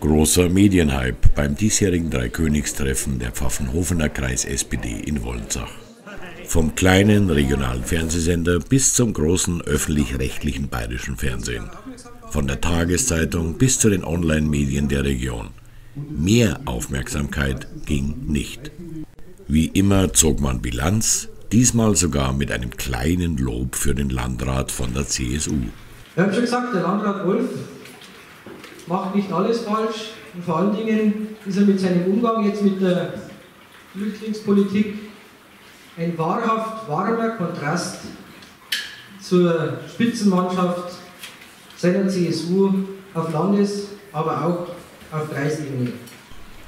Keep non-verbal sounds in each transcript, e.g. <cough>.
Großer Medienhype beim diesjährigen Dreikönigstreffen der Pfaffenhofener Kreis SPD in Wolnzach. Vom kleinen regionalen Fernsehsender bis zum großen öffentlich-rechtlichen bayerischen Fernsehen. Von der Tageszeitung bis zu den Online-Medien der Region. Mehr Aufmerksamkeit ging nicht. Wie immer zog man Bilanz, diesmal sogar mit einem kleinen Lob für den Landrat von der CSU. Wir haben schon gesagt, der Landrat Wolf macht nicht alles falsch und vor allen Dingen ist er mit seinem Umgang jetzt mit der Flüchtlingspolitik ein wahrhaft warmer Kontrast zur Spitzenmannschaft seiner CSU auf Landes-, aber auch auf Kreisebene.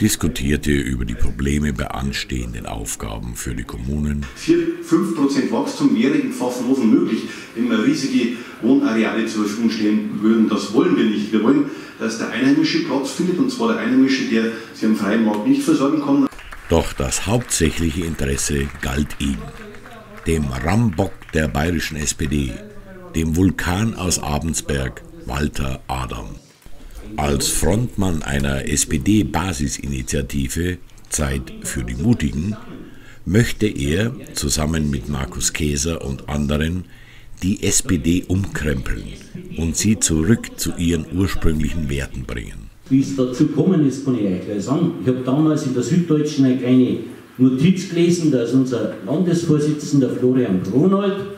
Diskutierte über die Probleme bei anstehenden Aufgaben für die Kommunen. 4-5% Wachstum wäre in Pfaffenhofen möglich, wenn wir riesige Wohnareale zur Verfügung stellen würden. Das wollen wir nicht. Wir wollen, dass der Einheimische Platz findet, und zwar der Einheimische, der sich am freien Markt nicht versorgen kann. Doch das hauptsächliche Interesse galt ihm, dem Rambock der bayerischen SPD, dem Vulkan aus Abensberg, Walter Adam. Als Frontmann einer SPD-Basisinitiative Zeit für die Mutigen möchte er zusammen mit Markus Käser und anderen die SPD umkrempeln und sie zurück zu ihren ursprünglichen Werten bringen. Wie es dazu gekommen ist, kann ich euch gleich sagen. Ich habe damals in der Süddeutschen eine kleine Notiz gelesen, dass unser Landesvorsitzender Florian Gronold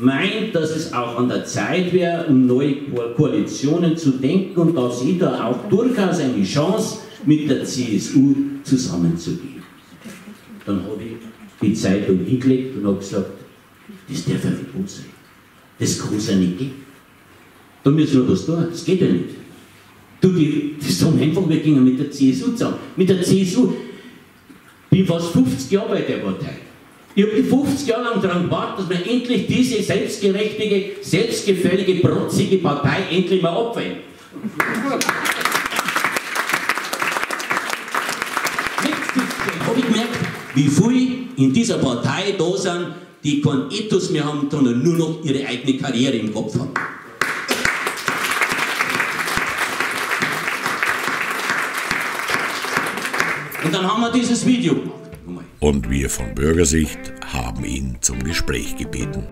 meint, dass es auch an der Zeit wäre, um neue Koalitionen zu denken und da sieht er auch durchaus eine Chance, mit der CSU zusammenzugehen. Dann habe ich die Zeitung hingelegt und habe gesagt, das darf ja nicht gut sein. Das kann es ja nicht geben. Da müssen wir was tun. Das geht ja nicht. Du, die, die sagen einfach, wir gehen mit der CSU zusammen. Mit der CSU, bin fast 50 Jahre bei der Partei. Ich habe 50 Jahre lang daran gewartet, dass wir endlich diese selbstgerechtige, selbstgefällige, protzige Partei endlich mal abwählen. Habe ich gemerkt, wie viele in dieser Partei da sind, die keinen Ethos mehr haben, sondern nur noch ihre eigene Karriere im Kopf haben. Und dann haben wir dieses Video gemacht. Und wir von Bürgersicht haben ihn zum Gespräch gebeten.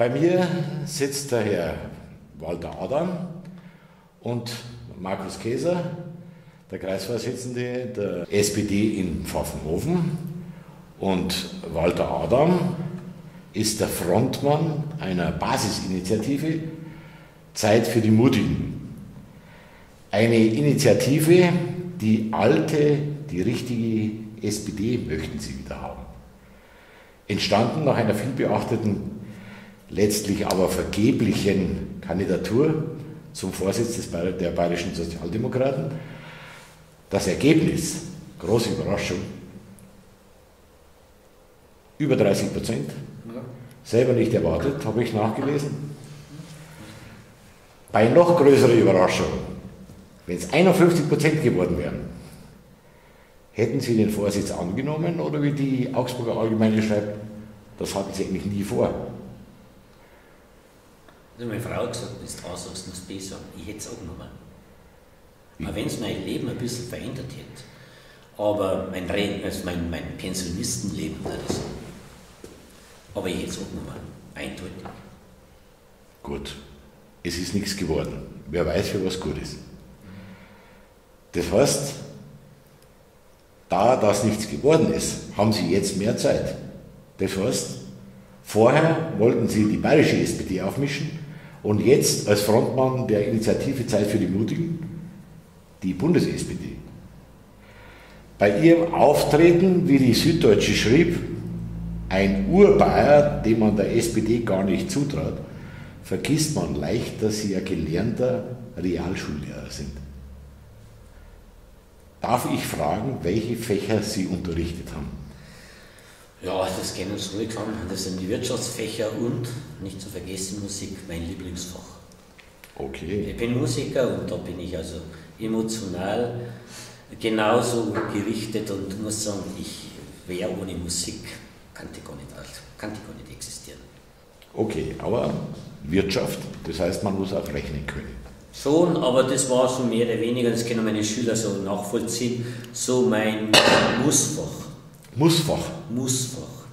Bei mir sitzt der Herr Walter Adam und Markus Käser, der Kreisvorsitzende der SPD in Pfaffenhofen. Und Walter Adam ist der Frontmann einer Basisinitiative Zeit für die Mutigen. Eine Initiative, die alte, die richtige SPD möchten sie wieder haben. Entstanden nach einer vielbeachteten letztlich aber vergeblichen Kandidatur zum Vorsitz des der Bayerischen Sozialdemokraten. Das Ergebnis, große Überraschung, über 30 Prozent. Selber nicht erwartet, habe ich nachgelesen. Bei noch größerer Überraschung, wenn es 51 Prozent geworden wären, hätten Sie den Vorsitz angenommen oder wie die Augsburger Allgemeine schreibt, das hatten Sie eigentlich nie vor. Also meine Frau hat gesagt, das A sagst du das B sagen. Ich hätte es auch genommen. Aber wenn es mein Leben ein bisschen verändert hätte, aber mein, also mein, mein Pensionistenleben sagen. Aber ich hätte es auch genommen. Eindeutig. Gut. Es ist nichts geworden. Wer weiß, für was gut ist. Das heißt, da das nichts geworden ist, haben Sie jetzt mehr Zeit. Das heißt, vorher wollten Sie die bayerische SPD aufmischen, und jetzt als Frontmann der Initiative Zeit für die Mutigen die Bundes-SPD. Bei ihrem Auftreten, wie die Süddeutsche schrieb, ein Urbayer, dem man der SPD gar nicht zutraut, vergisst man leicht, dass sie ja gelernter Realschullehrer sind. Darf ich fragen, welche Fächer Sie unterrichtet haben? Ja, das können Sie ruhig sagen. Das sind die Wirtschaftsfächer und, nicht zu vergessen, Musik, mein Lieblingsfach. Okay. Ich bin Musiker und da bin ich also emotional genauso gerichtet und muss sagen, ich wäre ohne Musik, kann die gar nicht, kann die gar nicht existieren. Okay, aber Wirtschaft, das heißt, man muss auch rechnen können. Schon, aber das war so mehr oder weniger, das können meine Schüler so nachvollziehen, so mein Mussfach. Mussfach? Mussfach.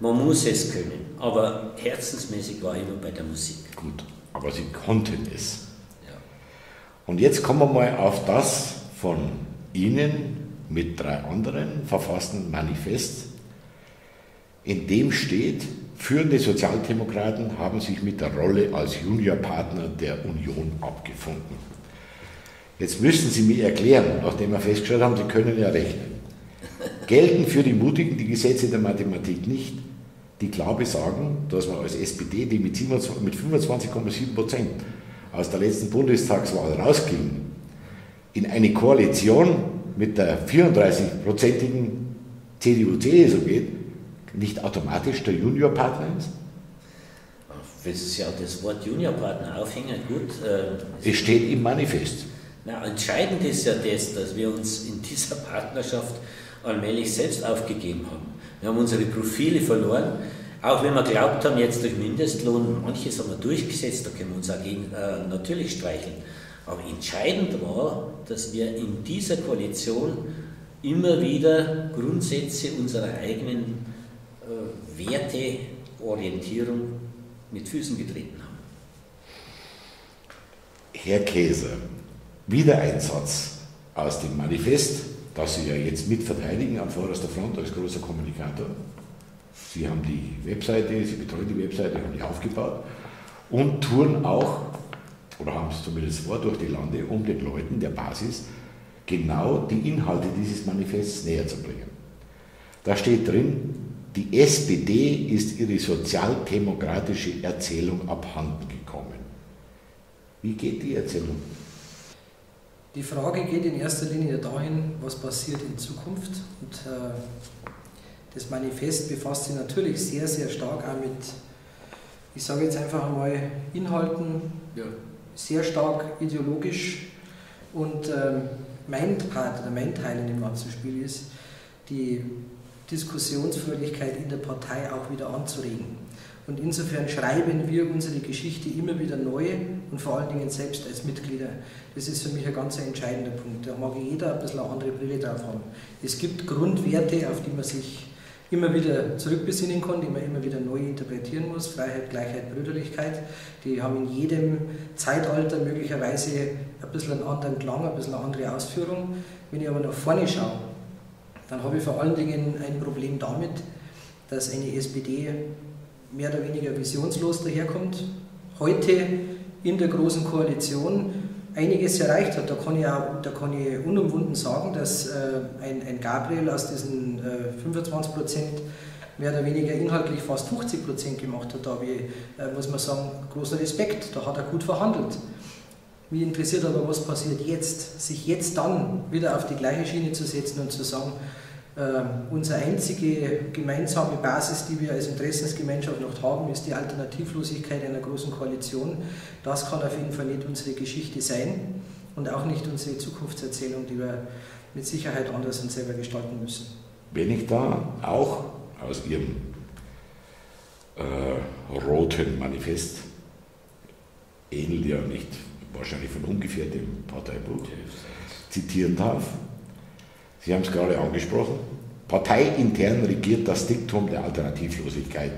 Man muss es können, aber herzensmäßig war ich immer bei der Musik. Gut, aber Sie konnten es. Ja. Und jetzt kommen wir mal auf das von Ihnen mit drei anderen verfassten Manifest, in dem steht, führende Sozialdemokraten haben sich mit der Rolle als Juniorpartner der Union abgefunden. Jetzt müssen Sie mir erklären, nachdem wir festgestellt haben, Sie können ja rechnen. Gelten für die Mutigen die Gesetze der Mathematik nicht, die klar besagen, dass man als SPD, die mit 25,7 Prozent aus der letzten Bundestagswahl rausging, in eine Koalition mit der 34-prozentigen CDU-CSU geht, nicht automatisch der Juniorpartner ist? Wenn Sie ja das Wort Juniorpartner aufhängen, gut. Äh, es steht im Manifest. Na, entscheidend ist ja das, dass wir uns in dieser Partnerschaft allmählich selbst aufgegeben haben. Wir haben unsere Profile verloren, auch wenn wir glaubt haben, jetzt durch Mindestlohn, manches haben wir durchgesetzt, da können wir uns auch gegen, äh, natürlich streicheln. Aber entscheidend war, dass wir in dieser Koalition immer wieder Grundsätze unserer eigenen Werteorientierung mit Füßen getreten haben. Herr Käser, wieder ein Satz aus dem Manifest, das Sie ja jetzt mitverteidigen an vorderster Front als großer Kommunikator. Sie haben die Webseite, Sie betreuen die Webseite, haben die aufgebaut und touren auch, oder haben es zumindest vor, durch die Lande, um den Leuten der Basis genau die Inhalte dieses Manifests näher zu bringen. Da steht drin, die SPD ist ihre sozialdemokratische Erzählung abhanden gekommen. Wie geht die Erzählung? Die Frage geht in erster Linie dahin, was passiert in Zukunft. Und äh, das Manifest befasst sich natürlich sehr, sehr stark auch mit, ich sage jetzt einfach einmal, Inhalten, ja. sehr stark ideologisch. Und äh, mein Part oder mein Teil in dem ganzen Spiel ist, die Diskussionsfreudigkeit in der Partei auch wieder anzuregen. Und insofern schreiben wir unsere Geschichte immer wieder neu und vor allen Dingen selbst als Mitglieder. Das ist für mich ein ganz entscheidender Punkt. Da mag jeder ein bisschen eine andere Brille drauf haben. Es gibt Grundwerte, auf die man sich immer wieder zurückbesinnen kann, die man immer wieder neu interpretieren muss. Freiheit, Gleichheit, Brüderlichkeit. Die haben in jedem Zeitalter möglicherweise ein bisschen einen anderen Klang, ein bisschen eine andere Ausführung. Wenn ich aber nach vorne schaue, dann habe ich vor allen Dingen ein Problem damit, dass eine SPD mehr oder weniger visionslos daherkommt, heute in der Großen Koalition einiges erreicht hat. Da kann ich, auch, da kann ich unumwunden sagen, dass äh, ein, ein, Gabriel aus diesen äh, 25 Prozent mehr oder weniger inhaltlich fast 50 Prozent gemacht hat. Da habe ich, äh, muss man sagen, großer Respekt. Da hat er gut verhandelt. Mich interessiert aber, was passiert jetzt. Sich jetzt dann wieder auf die gleiche Schiene zu setzen und zu sagen, unsere einzige gemeinsame Basis, die wir als Interessensgemeinschaft noch haben, ist die Alternativlosigkeit einer großen Koalition. Das kann auf jeden Fall nicht unsere Geschichte sein und auch nicht unsere Zukunftserzählung, die wir mit Sicherheit anders und selber gestalten müssen. Wenn ich da auch aus Ihrem äh, roten Manifest, ähnelt ja nicht wahrscheinlich von ungefähr dem Parteibuch, zitieren darf, Sie haben es gerade angesprochen, parteiintern regiert das Diktum der Alternativlosigkeit,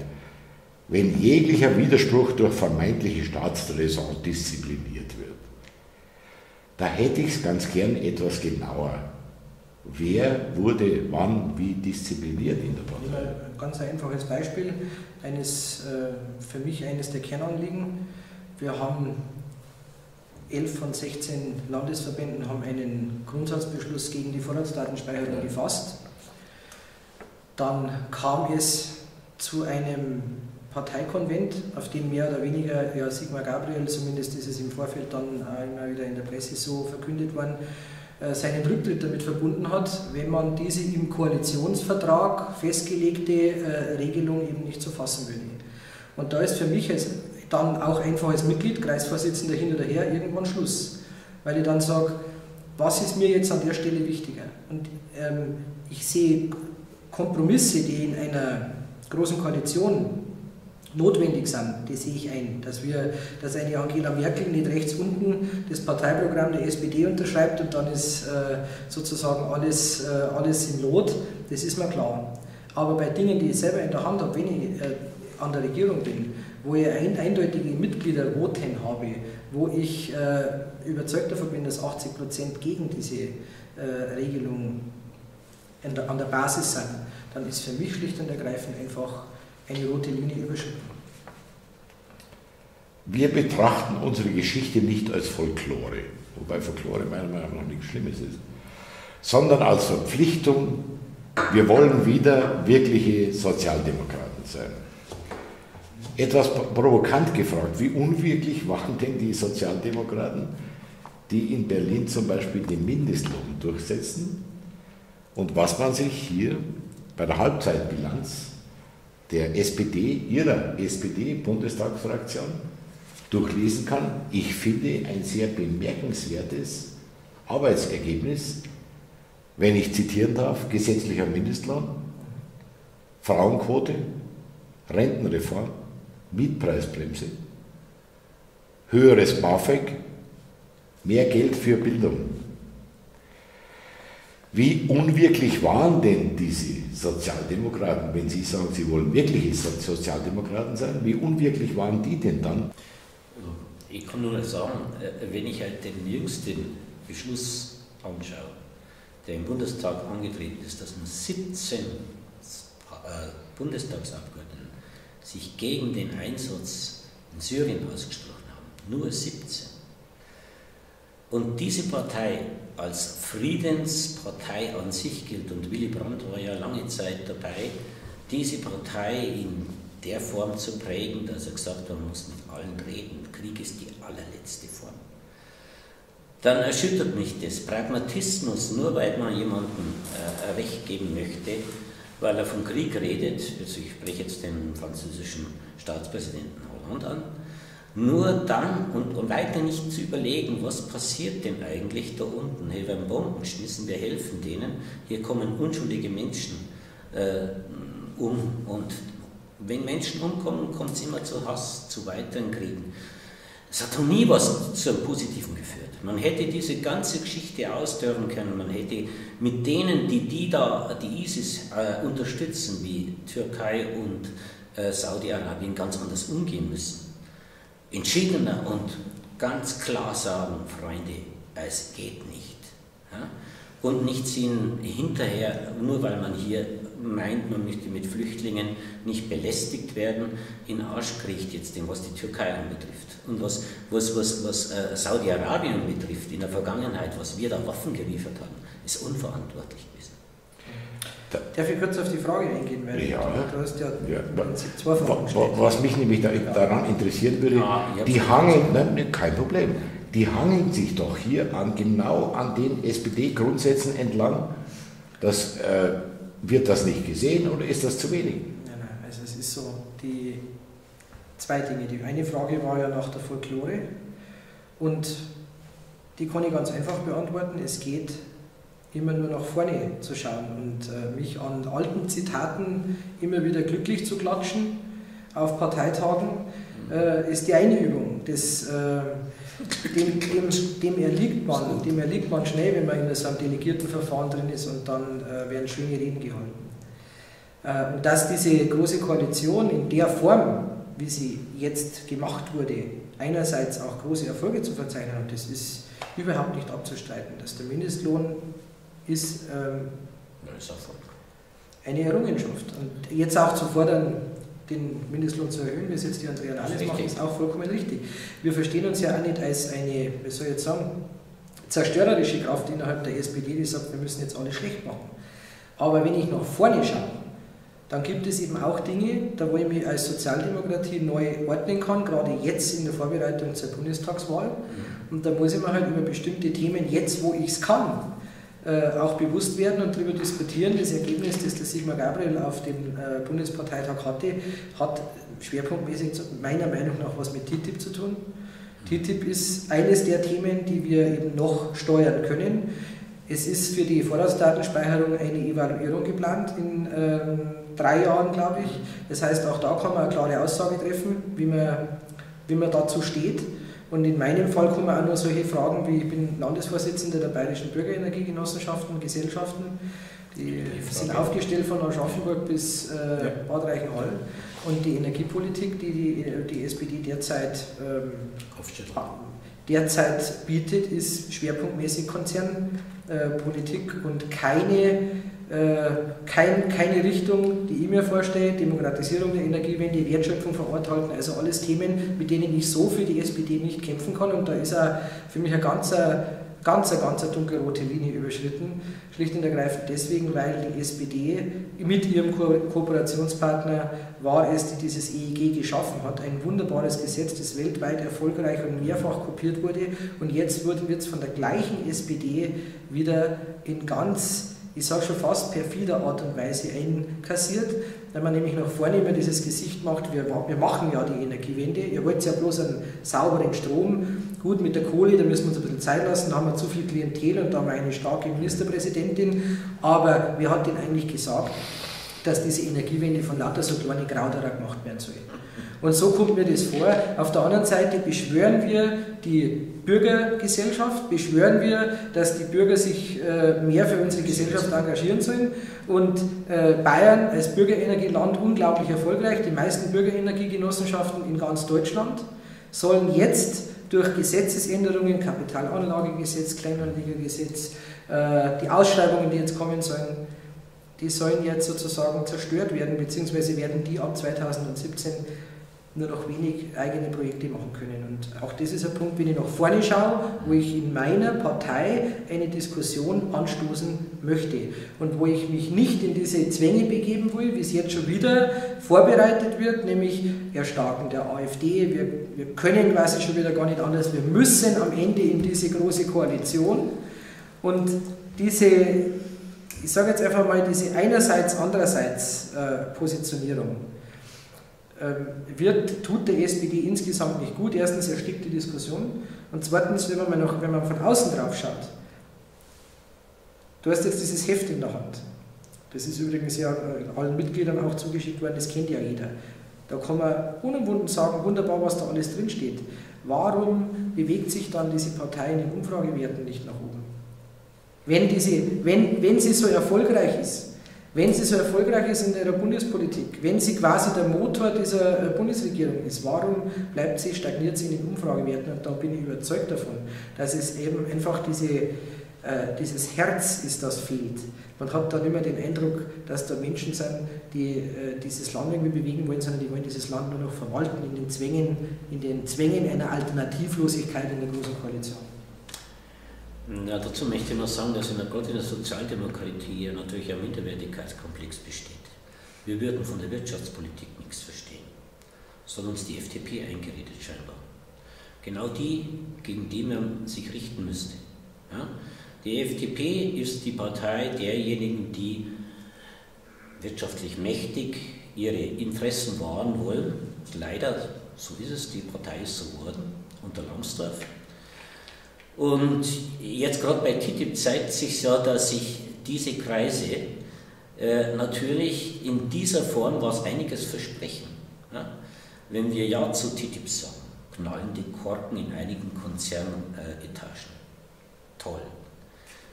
wenn jeglicher Widerspruch durch vermeintliche Staatsräson diszipliniert wird. Da hätte ich es ganz gern etwas genauer. Wer wurde wann wie diszipliniert in der Partei? Ein ganz einfaches Beispiel, eines, äh, für mich eines der Kernanliegen. Wir haben 11 von 16 Landesverbänden haben einen Grundsatzbeschluss gegen die Vorratsdatenspeicherung gefasst. Dann kam es zu einem Parteikonvent, auf dem mehr oder weniger ja, Sigmar Gabriel, zumindest ist es im Vorfeld dann immer wieder in der Presse so verkündet worden, äh, seinen Rücktritt damit verbunden hat, wenn man diese im Koalitionsvertrag festgelegte äh, Regelung eben nicht so fassen würde. Und da ist für mich als dann auch einfach als Mitglied, Kreisvorsitzender hin oder her, irgendwann Schluss. Weil ich dann sage, was ist mir jetzt an der Stelle wichtiger? Und ähm, ich sehe Kompromisse, die in einer großen Koalition notwendig sind, das sehe ich ein. Dass, wir, dass eine Angela Merkel nicht rechts unten das Parteiprogramm der SPD unterschreibt und dann ist äh, sozusagen alles, äh, alles in Lot, das ist mir klar. Aber bei Dingen, die ich selber in der Hand habe, wenn ich äh, an der Regierung bin, wo ich ein, eindeutige Mitgliedervoten habe, wo ich äh, überzeugt davon bin, dass 80 Prozent gegen diese äh, Regelung der, an der Basis sind, dann ist für mich schlicht und ergreifend einfach eine rote Linie überschritten. Wir betrachten unsere Geschichte nicht als Folklore, wobei Folklore meiner Meinung nach nichts Schlimmes ist, sondern als Verpflichtung, wir wollen wieder wirkliche Sozialdemokraten sein. Etwas provokant gefragt, wie unwirklich waren denn die Sozialdemokraten, die in Berlin zum Beispiel den Mindestlohn durchsetzen und was man sich hier bei der Halbzeitbilanz der SPD, ihrer SPD-Bundestagsfraktion, durchlesen kann. Ich finde ein sehr bemerkenswertes Arbeitsergebnis, wenn ich zitieren darf, gesetzlicher Mindestlohn, Frauenquote, Rentenreform, Mietpreisbremse, höheres BAföG, mehr Geld für Bildung. Wie unwirklich waren denn diese Sozialdemokraten, wenn Sie sagen, Sie wollen wirkliche Sozialdemokraten sein, wie unwirklich waren die denn dann? Also, ich kann nur sagen, äh, wenn ich halt den jüngsten Beschluss anschaue, der im Bundestag angetreten ist, dass nur 17 äh, Bundestagsabgeordneten sich gegen den Einsatz in Syrien ausgesprochen haben. Nur 17. Und diese Partei als Friedenspartei an sich gilt, und Willy Brandt war ja lange Zeit dabei, diese Partei in der Form zu prägen, dass er gesagt hat, man muss mit allen reden. Krieg ist die allerletzte Form. Dann erschüttert mich das. Pragmatismus, nur weil man jemandem äh, Recht geben möchte, weil er vom Krieg redet, also ich spreche jetzt den französischen Staatspräsidenten Hollande an, nur dann und, und weiter nicht zu überlegen, was passiert denn eigentlich da unten. Hier werden Bomben geschmissen, wir helfen denen. Hier kommen unschuldige Menschen äh, um und wenn Menschen umkommen, kommt es immer zu Hass, zu weiteren Kriegen. Es hat noch nie was zu einem Positiven geführt. Man hätte diese ganze Geschichte ausdörren können. Man hätte mit denen, die, die da die ISIS äh, unterstützen, wie Türkei und äh, Saudi-Arabien, ganz anders umgehen müssen entschiedener und ganz klar sagen, Freunde, es geht nicht. Ja? Und nicht sehen hinterher, nur weil man hier meint, man möchte mit Flüchtlingen nicht belästigt werden, in Arsch kriegt jetzt was die Türkei anbetrifft. Und was, was, was, was äh, Saudi-Arabien betrifft, in der Vergangenheit, was wir da Waffen geliefert haben, ist unverantwortlich gewesen. Darf ich kurz auf die Frage eingehen? Weil ja, du hast ja, ja zwei Fragen Was mich nämlich da, daran interessieren würde, ja, die hangeln, nein, kein Problem, die hangeln sich doch hier an, genau an den SPD-Grundsätzen entlang. Das, äh, wird das nicht gesehen oder ist das zu wenig? Nein, nein, also es ist so, die zwei Dinge. Die eine Frage war ja nach der Folklore und die kann ich ganz einfach beantworten. Es geht immer nur nach vorne zu schauen und äh, mich an alten Zitaten immer wieder glücklich zu klatschen auf Parteitagen, äh, ist die eine Übung. Das, äh, dem, dem, dem, erliegt man, dem erliegt man schnell, wenn man in so einem Delegiertenverfahren drin ist und dann äh, werden schöne Reden gehalten. Äh, und dass diese große Koalition in der Form, wie sie jetzt gemacht wurde, einerseits auch große Erfolge zu verzeichnen hat, das ist überhaupt nicht abzustreiten. Dass der Mindestlohn ist ähm, eine Errungenschaft. Und jetzt auch zu fordern, den Mindestlohn zu erhöhen, wie es jetzt die Andrea Nahles macht, ist auch vollkommen richtig. Wir verstehen uns ja auch nicht als eine, wie soll ich jetzt sagen, zerstörerische Kraft innerhalb der SPD, die sagt, wir müssen jetzt alles schlecht machen. Aber wenn ich nach vorne schaue, dann gibt es eben auch Dinge, da wo ich mich als Sozialdemokratie neu ordnen kann, gerade jetzt in der Vorbereitung zur Bundestagswahl. Mhm. Und da muss ich mir halt über bestimmte Themen, jetzt wo ich es kann, äh, auch bewusst werden und darüber diskutieren. Das Ergebnis, das der Sigmar Gabriel auf dem äh, Bundesparteitag hatte, hat schwerpunktmäßig meiner Meinung nach was mit TTIP zu tun. TTIP ist eines der Themen, die wir eben noch steuern können. Es ist für die Vorratsdatenspeicherung eine Evaluierung geplant in ähm, drei Jahren, glaube ich. Das heißt, auch da kann man eine klare Aussage treffen, wie man, wie man dazu steht. Und in meinem Fall kommen auch nur solche Fragen wie, ich bin Landesvorsitzender der Bayerischen Bürgerenergiegenossenschaften, Gesellschaften, die sind aufgestellt von Aschaffenburg bis äh, Bad Reichenhall. Und die Energiepolitik, die die, die SPD derzeit, ähm, derzeit bietet, ist schwerpunktmäßig Konzernpolitik äh, und keine kein, keine Richtung, die ich mir vorstelle, Demokratisierung der Energiewende, Wertschöpfung vor Ort halten, also alles Themen, mit denen ich so für die SPD nicht kämpfen kann. Und da ist auch für mich eine ganz, ganz, ganz dunkelrote Linie überschritten, schlicht und ergreifend deswegen, weil die SPD mit ihrem Ko Kooperationspartner war es, die dieses EEG geschaffen hat, ein wunderbares Gesetz, das weltweit erfolgreich und mehrfach kopiert wurde. Und jetzt wird es von der gleichen SPD wieder in ganz ich sage schon fast perfider Art und Weise einkassiert, weil man nämlich nach vorne immer dieses Gesicht macht, wir, wir machen ja die Energiewende, ihr wollt ja bloß einen sauberen Strom, gut mit der Kohle, da müssen wir uns ein bisschen Zeit lassen, da haben wir zu viel Klientel und da haben wir eine starke Ministerpräsidentin, aber wer hat denn eigentlich gesagt, dass diese Energiewende von lauter so kleine Grauderer gemacht werden soll? Und so kommt mir das vor. Auf der anderen Seite beschwören wir die Bürgergesellschaft, beschwören wir, dass die Bürger sich äh, mehr für unsere Gesellschaft engagieren sollen. Und äh, Bayern als Bürgerenergieland unglaublich erfolgreich, die meisten Bürgerenergiegenossenschaften in ganz Deutschland sollen jetzt durch Gesetzesänderungen, Kapitalanlagegesetz, Kleinanlegergesetz, äh, die Ausschreibungen, die jetzt kommen sollen, die sollen jetzt sozusagen zerstört werden, beziehungsweise werden die ab 2017 nur noch wenig eigene Projekte machen können. Und auch das ist ein Punkt, wenn ich nach vorne schaue, wo ich in meiner Partei eine Diskussion anstoßen möchte und wo ich mich nicht in diese Zwänge begeben will, wie es jetzt schon wieder vorbereitet wird, nämlich Erstarken der AfD. Wir, wir können quasi schon wieder gar nicht anders. Wir müssen am Ende in diese große Koalition und diese, ich sage jetzt einfach mal, diese einerseits, andererseits äh, Positionierung ähm, wird, tut der SPD insgesamt nicht gut. Erstens erstickt die Diskussion und zweitens, wenn man, noch, wenn man von außen drauf schaut, du hast jetzt dieses Heft in der Hand. Das ist übrigens ja allen Mitgliedern auch zugeschickt worden, das kennt ja jeder. Da kann man unumwunden sagen, wunderbar, was da alles drinsteht. Warum bewegt sich dann diese Partei in den Umfragewerten nicht nach oben? Wenn, diese, wenn, wenn sie so erfolgreich ist, wenn sie so erfolgreich ist in ihrer Bundespolitik, wenn sie quasi der Motor dieser äh, Bundesregierung ist, warum bleibt sie, stagniert sie in den Umfragewerten? Und da bin ich überzeugt davon, dass es eben einfach diese, äh, dieses Herz ist, das fehlt. Man hat dann immer den Eindruck, dass da Menschen sind, die äh, dieses Land irgendwie bewegen wollen, sondern die wollen dieses Land nur noch verwalten in den Zwängen, in den Zwängen einer Alternativlosigkeit in der Großen Koalition. Ja, dazu möchte ich noch sagen, dass in der, gerade in der Sozialdemokratie natürlich ein Minderwertigkeitskomplex besteht. Wir würden von der Wirtschaftspolitik nichts verstehen. Soll uns die FDP eingeredet scheinbar. Genau die, gegen die man sich richten müsste. Ja? Die FDP ist die Partei derjenigen, die wirtschaftlich mächtig ihre Interessen wahren wollen. Leider, so ist es, die Partei ist so geworden unter Lambsdorff. Und jetzt gerade bei TTIP zeigt sich ja, dass sich diese Kreise äh, natürlich in dieser Form was einiges versprechen. Ja? Wenn wir Ja zu TTIP sagen, knallen die Korken in einigen Konzernetagen. Äh, Toll.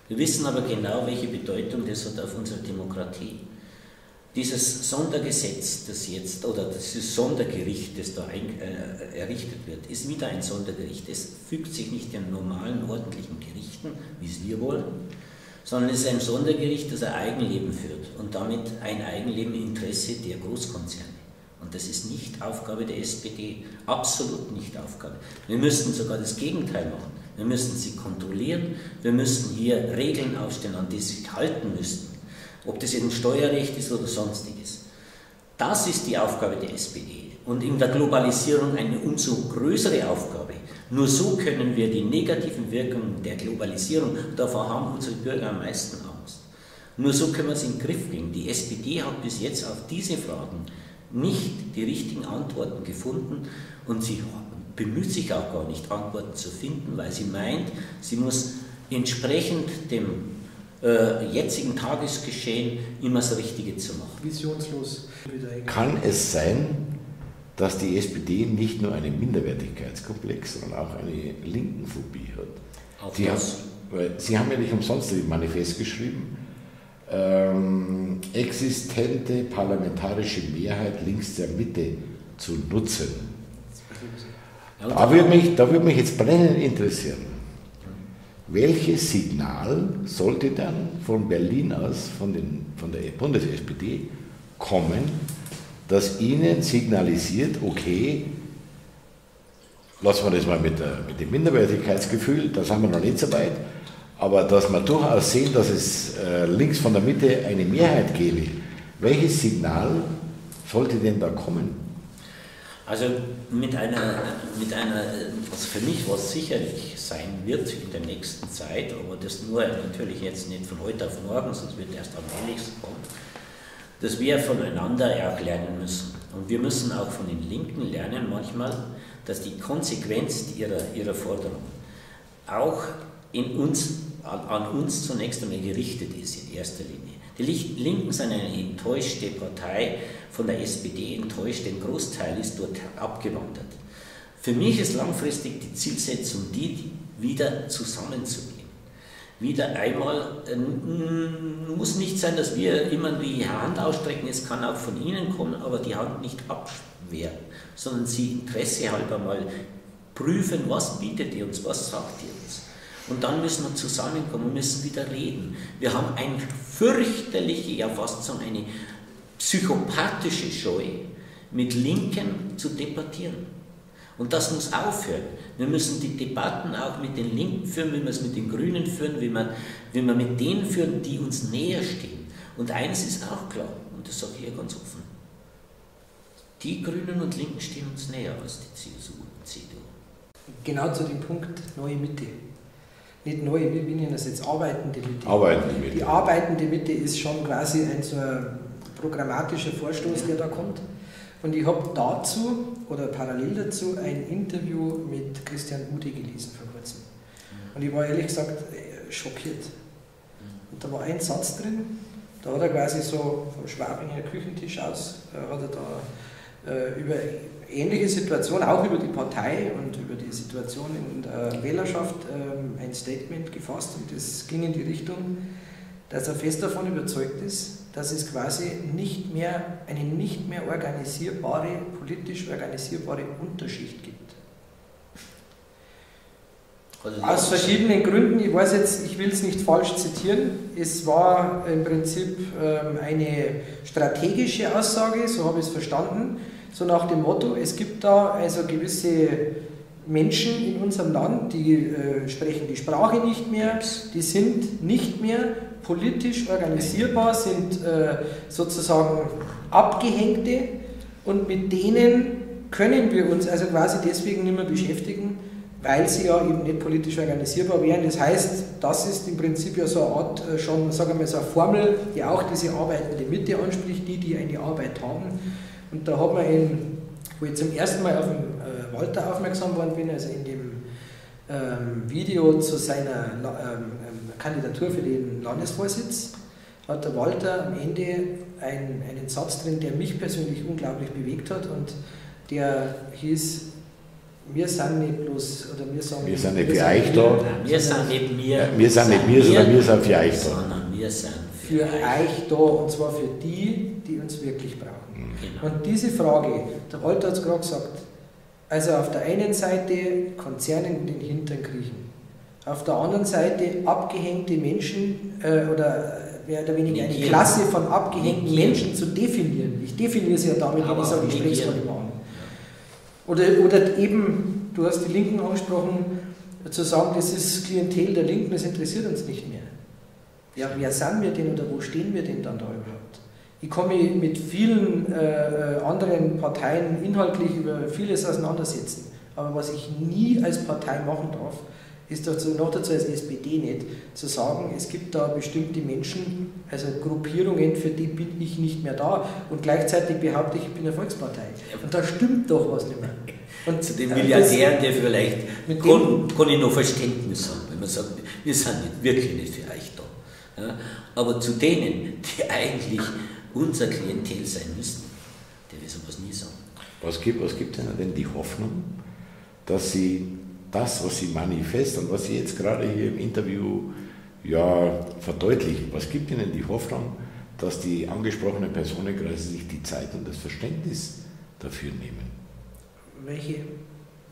Wir wissen aber genau, welche Bedeutung das hat auf unsere Demokratie. Dieses Sondergesetz, das jetzt, oder dieses Sondergericht, das da ein, äh, errichtet wird, ist wieder ein Sondergericht. Es fügt sich nicht den normalen ordentlichen Gerichten, wie es wir wollen, sondern es ist ein Sondergericht, das ein Eigenleben führt und damit ein Eigenleben im Interesse der Großkonzerne. Und das ist nicht Aufgabe der SPD, absolut nicht Aufgabe. Wir müssten sogar das Gegenteil machen. Wir müssten sie kontrollieren, wir müssten hier Regeln aufstellen, an die sie sich halten müssten ob das ein Steuerrecht ist oder sonstiges. Das ist die Aufgabe der SPD und in der Globalisierung eine umso größere Aufgabe, Nur so können wir die negativen Wirkungen der Globalisierung, davor haben unsere Bürger am meisten Angst, nur so können wir es in den Griff bringen. Die SPD hat bis jetzt auf diese Fragen nicht die richtigen Antworten gefunden und sie bemüht sich auch gar nicht, Antworten zu finden, weil sie meint, sie muss entsprechend dem äh, jetzigen Tagesgeschehen immer das Richtige zu machen. Visionslos. Kann es sein, dass die SPD nicht nur einen Minderwertigkeitskomplex, sondern auch eine Linkenphobie hat? Auch Sie, das. haben, Sie haben ja nicht umsonst im Manifest geschrieben, ähm, existente parlamentarische Mehrheit links der Mitte zu nutzen. Da würde mich, da würde mich jetzt brennend interessieren, welches Signal sollte dann von Berlin aus, von, den, von der Bundes-SPD kommen, das Ihnen signalisiert, okay, lassen wir das mal mit, der, mit dem Minderwertigkeitsgefühl, da sind wir noch nicht so weit, aber dass wir durchaus sehen, dass es äh, links von der Mitte eine Mehrheit gäbe. Welches Signal sollte denn da kommen? Also mit einer, mit einer, was für mich was sicherlich sein wird in der nächsten Zeit, aber das nur natürlich jetzt nicht von heute auf morgen, sonst wird erst allmählich kommen, dass wir voneinander auch lernen müssen. Und wir müssen auch von den Linken lernen manchmal, dass die Konsequenz ihrer, ihrer Forderung auch in uns, an uns zunächst einmal gerichtet ist in erster Linie. Die Linken sind eine enttäuschte Partei, von der SPD enttäuscht, ein Großteil ist dort abgewandert. Für mich ist langfristig die Zielsetzung die, die wieder zusammenzugehen. Wieder einmal, äh, muss nicht sein, dass wir immer die Hand ausstrecken, es kann auch von Ihnen kommen, aber die Hand nicht abwehren, sondern Sie Interesse halber mal prüfen, was bietet ihr uns, was sagt ihr uns. Und dann müssen wir zusammenkommen müssen wieder reden. Wir haben eine fürchterliche, ja fast so eine psychopathische Scheu, mit Linken zu debattieren. Und das muss aufhören. Wir müssen die Debatten auch mit den Linken führen, wie wir es mit den Grünen führen, wie wir, wie wir mit denen führen, die uns näher stehen. Und eines ist auch klar, und das sage ich hier ganz offen, die Grünen und Linken stehen uns näher als die CSU und CDU. Genau zu dem Punkt neue Mitte. Nicht neue, wir nennen das jetzt arbeitende Mitte. Arbeitende Mitte. Die arbeitende Mitte ist schon quasi ein so ein programmatischer Vorstoß, der da kommt. Und ich habe dazu oder parallel dazu ein Interview mit Christian Ude gelesen vor kurzem. Und ich war ehrlich gesagt äh, schockiert. Und da war ein Satz drin, da hat er quasi so vom Schwabinger Küchentisch aus, äh, hat er da äh, über ähnliche Situationen, auch über die Partei und über die Situation in der Wählerschaft ähm, ein Statement gefasst und das ging in die Richtung, dass er fest davon überzeugt ist, dass es quasi nicht mehr eine nicht mehr organisierbare, politisch organisierbare Unterschicht gibt. Also Aus verschiedenen Gründen, ich weiß jetzt, ich will es nicht falsch zitieren, es war im Prinzip ähm, eine strategische Aussage, so habe ich es verstanden, so nach dem Motto, es gibt da also gewisse Menschen in unserem Land, die äh, sprechen die Sprache nicht mehr, die sind nicht mehr politisch organisierbar, sind äh, sozusagen Abgehängte und mit denen können wir uns also quasi deswegen nicht mehr beschäftigen, weil sie ja eben nicht politisch organisierbar wären. Das heißt, das ist im Prinzip ja so eine Art, äh, schon, sagen wir mal, so eine Formel, die auch diese arbeitende Mitte anspricht, die, die eine Arbeit haben. Und da hat man in, wo ich zum ersten Mal auf den äh, Walter aufmerksam worden bin, also in dem ähm, Video zu seiner ähm, Kandidatur für den Landesvorsitz, hat der Walter am Ende ein, einen Satz drin, der mich persönlich unglaublich bewegt hat und der hieß, wir sind nicht bloß, oder wir sagen Wir sind nicht für euch da. Wir sind nicht mir. Ja, wir sind nicht wir, sondern wir sind für euch da. Sondern wir sind für euch da und zwar für die, die uns wirklich brauchen. Genau. Und diese Frage, der Walter hat es gerade gesagt, also auf der einen Seite Konzernen in den Hintern kriechen, auf der anderen Seite abgehängte Menschen äh, oder mehr oder weniger eine Negieren. Klasse von abgehängten Negieren. Menschen zu definieren. Ich definiere sie ja damit, wenn ich sage, ich spreche es mal an. Oder, oder eben, du hast die Linken angesprochen, zu sagen, das ist Klientel der Linken, das interessiert uns nicht mehr. Ja, wer sind wir denn oder wo stehen wir denn dann da überhaupt? Ich kann mich mit vielen äh, äh, anderen Parteien inhaltlich über vieles auseinandersetzen. Aber was ich nie als Partei machen darf, ist dazu, noch dazu als SPD nicht, zu sagen, es gibt da bestimmte Menschen, also Gruppierungen, für die bin ich nicht mehr da und gleichzeitig behaupte ich, ich bin eine Volkspartei. Und da stimmt doch was nicht mehr. Und zu den Milliardären, der vielleicht, kann, kann ich noch Verständnis haben, wenn man sagt, wir sind nicht, wirklich nicht für euch da. Ja, aber zu denen, die eigentlich unser Klientel sein müssen, der will sowas nie sagen. Was gibt, was gibt Ihnen denn die Hoffnung, dass Sie das, was Sie manifest und was Sie jetzt gerade hier im Interview ja, verdeutlichen, was gibt Ihnen die Hoffnung, dass die angesprochenen Personenkreise sich die Zeit und das Verständnis dafür nehmen? Welche,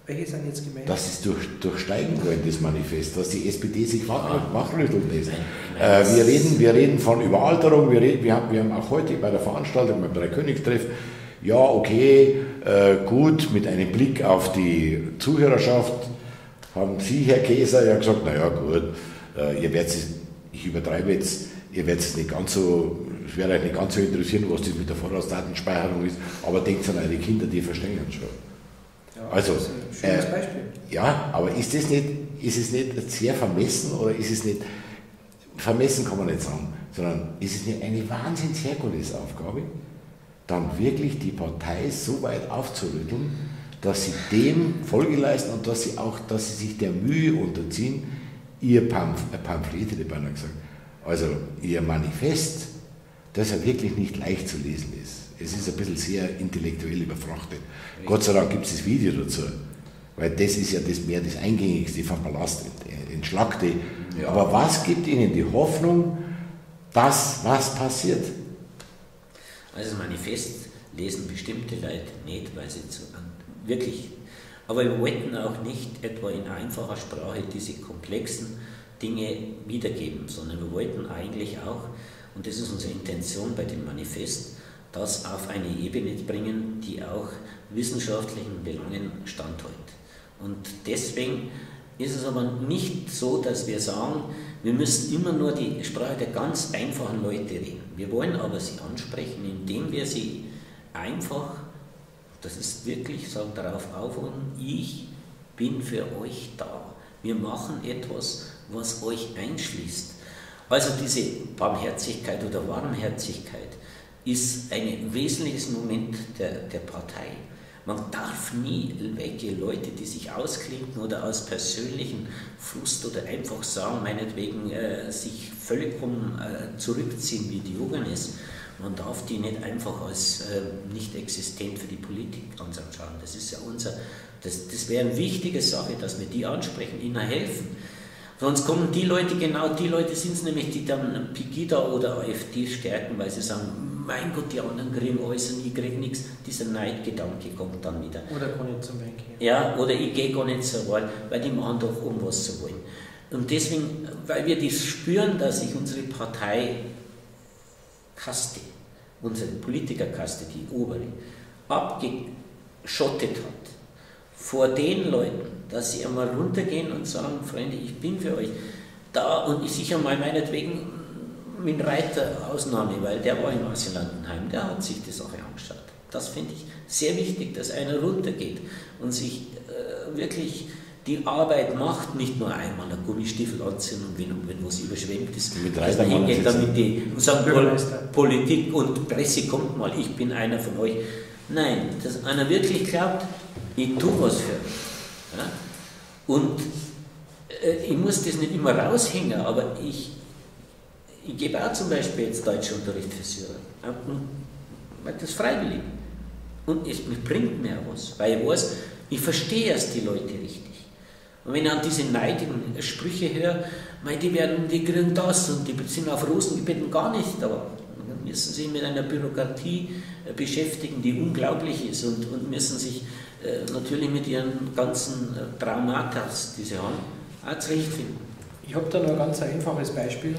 welche sind jetzt gemeint? Dass sie es durch, durchsteigen wollen, das Manifest, dass die SPD sich wachrütteln lässt. Äh, wir, reden, wir reden von Überalterung, wir, reden, wir, haben, wir haben auch heute bei der Veranstaltung beim Dreikönigstreff, ja, okay, äh, gut, mit einem Blick auf die Zuhörerschaft haben Sie, Herr Käser, ja gesagt, naja, gut, äh, ihr werdet es, ich übertreibe jetzt, ihr werdet es nicht ganz so, es wird euch nicht ganz so interessieren, was das mit der Vorratsdatenspeicherung ist, aber denkt an eure Kinder, die verstehen schon. Ja, Also, das ist ein schönes äh, Beispiel. Ja, aber ist das nicht, ist es nicht sehr vermessen oder ist es nicht, vermessen kann man nicht sagen, sondern ist es nicht eine wahnsinns Herkulesaufgabe, dann wirklich die Partei so weit aufzurütteln, dass sie dem Folge leisten und dass sie auch, dass sie sich der Mühe unterziehen, ihr Pamph äh, Pamphlet, hätte ich beinahe gesagt, also ihr Manifest, das ja wirklich nicht leicht zu lesen ist. Es ist ein bisschen sehr intellektuell überfrachtet. Gott sei Dank gibt es das Video dazu, weil das ist ja das mehr das Eingängigste vom Palast, entschlackte. Ja. Aber was gibt ihnen die Hoffnung, dass was passiert? Also das Manifest lesen bestimmte Leute nicht, weil sie zu, wirklich, aber wir wollten auch nicht etwa in einfacher Sprache diese komplexen Dinge wiedergeben, sondern wir wollten eigentlich auch, und das ist unsere Intention bei dem Manifest, das auf eine Ebene bringen, die auch wissenschaftlichen Belangen standhält. Und deswegen ist es aber nicht so, dass wir sagen, wir müssen immer nur die Sprache der ganz einfachen Leute reden. Wir wollen aber sie ansprechen, indem wir sie einfach, das ist wirklich, sagen darauf aufrufen, ich bin für euch da. Wir machen etwas, was euch einschließt. Also diese Barmherzigkeit oder Warmherzigkeit ist ein wesentliches Moment der, der Partei. Man darf nie welche Leute, die sich ausklinken oder aus persönlichen Frust oder einfach sagen, meinetwegen äh, sich völlig um, äh, zurückziehen, wie die Jugend ist, man darf die nicht einfach als äh, nicht existent für die Politik anschauen. Das ist ja unser, das, das wäre eine wichtige Sache, dass wir die ansprechen, ihnen helfen. Sonst kommen die Leute, genau die Leute sind es nämlich, die dann Pegida oder AfD stärken, weil sie sagen, mein Gott, die anderen kriegen alles und ich kriege nichts. Dieser Neidgedanke kommt dann wieder. Oder kann ich zum Bank gehen. Ja, oder ich gehe gar nicht zur Wahl, weil die machen doch, um was zu wollen. Und deswegen, weil wir das spüren, dass sich unsere Partei Kaste, unsere Politikerkaste, die obere, abgeschottet hat vor den Leuten, dass sie einmal runtergehen und sagen, Freunde, ich bin für euch da und ich sicher mal meinetwegen mit Reiter Ausnahme, weil der war im Asylantenheim, der hat sich die Sache angeschaut. Das finde ich sehr wichtig, dass einer runtergeht und sich äh, wirklich die Arbeit macht, nicht nur einmal einen Gummistiefel anziehen und wenn, wenn was überschwemmt ist, Mit dass Reiter man hingeht, damit die und sagen. Politik und Presse kommt mal, ich bin einer von euch. Nein, dass einer wirklich glaubt, ich tue was für euch. Ja? Und äh, ich muss das nicht immer raushängen, aber ich, ich gebe auch zum Beispiel jetzt Deutschunterricht für Syrer. Und- Weil das freiwillig. Und es bringt mir was, weil ich weiß, ich verstehe erst die Leute richtig. Und wenn ich an diese neidigen Sprüche höre, mei, die werden, die kriegen das und die sind auf Rosengebeten gar nicht da. Dann müssen sie mit einer Bürokratie beschäftigen, die unglaublich ist und, und müssen sich äh, natürlich mit ihren ganzen äh, Traumata, die sie haben, auch zurechtfinden. Ich habe da noch ein ganz einfaches Beispiel,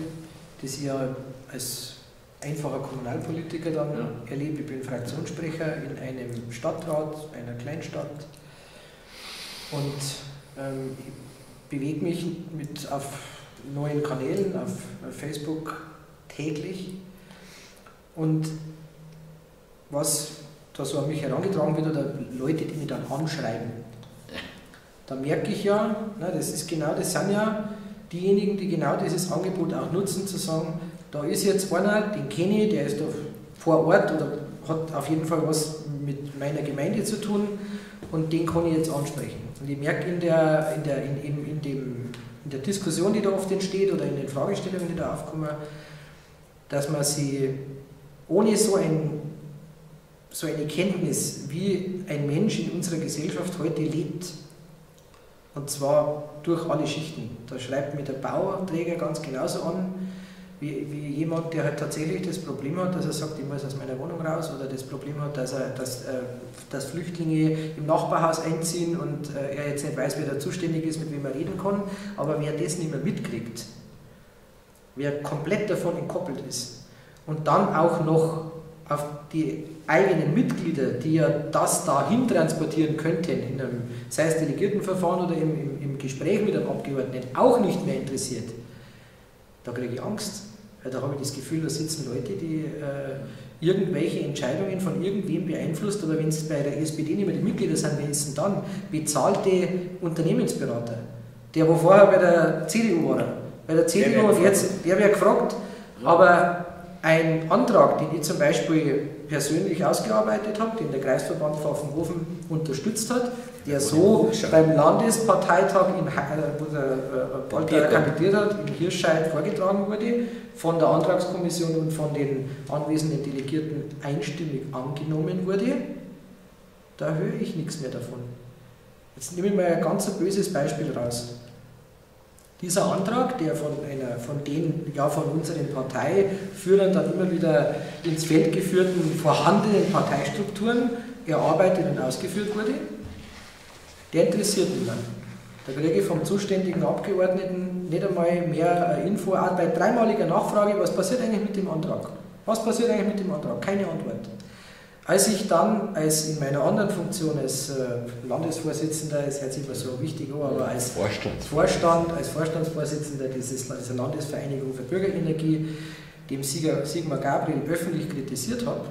das ich ja als einfacher Kommunalpolitiker dann Ja. erlebe. Ich bin Fraktionssprecher in einem Stadtrat einer Kleinstadt und ähm, ich bewege mich mit auf neuen Kanälen, auf Facebook täglich und was da so an mich herangetragen wird oder Leute, die mich dann anschreiben, da merke ich ja, na, das ist genau, das sind ja diejenigen, die genau dieses Angebot auch nutzen, zu sagen, da ist jetzt einer, den kenne ich, der ist da vor Ort oder hat auf jeden Fall was mit meiner Gemeinde zu tun und den kann ich jetzt ansprechen. Und ich merke in der, in der, in, in, in, dem, in der Diskussion, die da oft entsteht oder in den Fragestellungen, die da aufkommen, dass man sie ohne so, ein, so eine Kenntnis, wie ein Mensch in unserer Gesellschaft heute lebt, und zwar durch alle Schichten. Da schreibt mir der Bauträger ganz genauso an, wie, wie jemand, der halt tatsächlich das Problem hat, dass er sagt, ich muss aus meiner Wohnung raus oder das Problem hat, dass, er, dass, äh, dass Flüchtlinge im Nachbarhaus einziehen und äh, er jetzt nicht weiß, wer da zuständig ist, mit wem er reden kann. Aber wer das nicht mehr mitkriegt, wer komplett davon entkoppelt ist und dann auch noch auf die eigenen Mitglieder, die ja das dahin transportieren könnten, in einem, sei es Delegiertenverfahren oder im, im, im Gespräch mit einem Abgeordneten, auch nicht mehr interessiert, da kriege ich Angst. Weil da habe ich das Gefühl, da sitzen Leute, die äh, irgendwelche Entscheidungen von irgendwem beeinflusst, aber wenn es bei der SPD nicht mehr die Mitglieder sind, wer ist denn dann? Bezahlte Unternehmensberater. Der, wo vorher bei der CDU war. Bei der CDU und jetzt, der wäre gefragt, aber ein Antrag, den ich zum Beispiel persönlich ausgearbeitet habe, den der Kreisverband Pfaffenhofen unterstützt hat, der so beim Landesparteitag, in, wo der Walter kandidiert hat, in Hirscheid vorgetragen wurde, von der Antragskommission und von den anwesenden Delegierten einstimmig angenommen wurde, da höre ich nichts mehr davon. Jetzt nehme ich mal ein ganz böses Beispiel raus. Dieser Antrag, der von, einer, von den ja, von unseren Parteiführern dann immer wieder ins Feld geführten vorhandenen Parteistrukturen erarbeitet und ausgeführt wurde, der interessiert niemanden. Da kriege ich vom zuständigen Abgeordneten nicht einmal mehr Info, auch bei dreimaliger Nachfrage, was passiert eigentlich mit dem Antrag? Was passiert eigentlich mit dem Antrag? Keine Antwort. Als ich dann als in meiner anderen Funktion als äh, Landesvorsitzender, es hört sich immer so wichtig an, aber als Vorstand, Vorstand als Vorstandsvorsitzender dieses, dieser Landesvereinigung für Bürgerenergie, dem Sieger, Sigmar Gabriel öffentlich kritisiert habe,